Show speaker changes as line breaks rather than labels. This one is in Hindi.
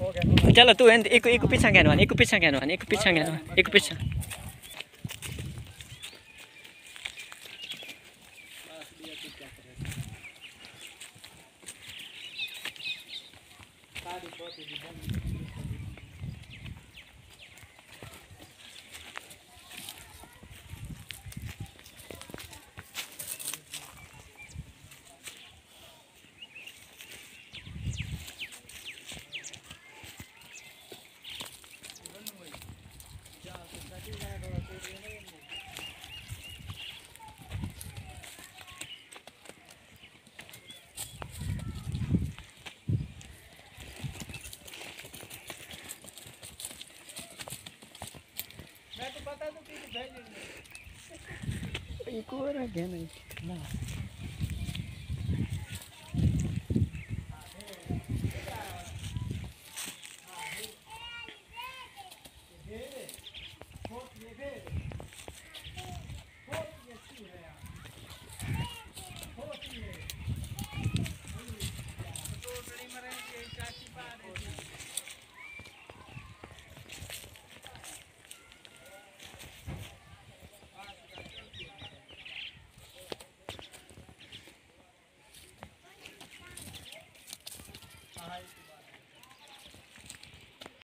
चलो तू एक एक पीछा कहनवान एक पीछा कहनवान एक पीछा कहनवान एक पीछा।
Thank तो Ay,
kuha na ganun. Na. হয়